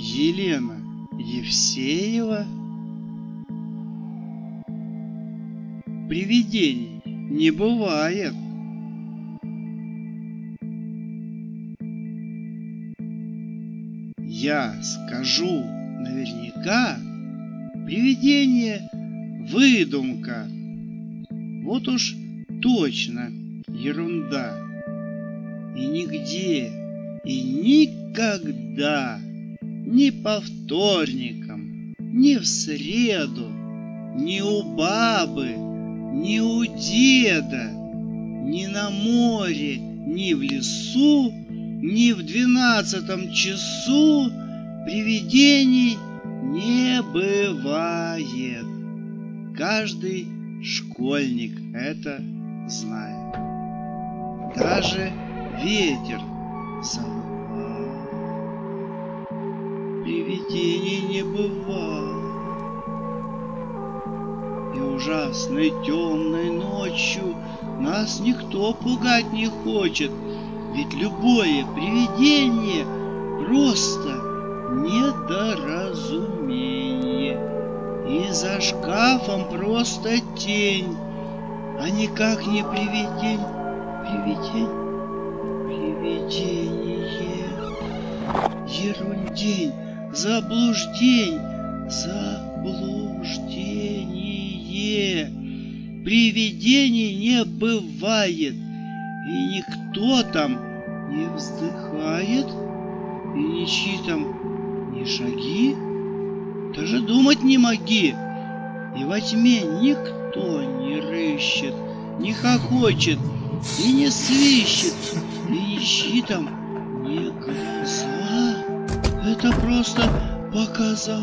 Елена Евсеева? Привидений не бывает. Я скажу наверняка, привидение — выдумка. Вот уж точно ерунда. И нигде, и никогда, ни по вторникам, ни в среду, ни у бабы, ни у деда, ни на море, ни в лесу, ни в двенадцатом часу привидений не бывает. Каждый школьник это знает. Даже ветер завывает. Привидений не бывает. И ужасной темной ночью нас никто пугать не хочет, ведь любое привидение просто недоразумение. И за шкафом просто тень, а никак не привидень. Привидень, привидение, ерундень, заблуждень, заблуждение. Привидений не бывает, и никто там не вздыхает, и ничьи там ни шаги, даже думать не моги. И во тьме никто не рыщет, не хохочет и не свищет, и ничьи там hızlı bakaza.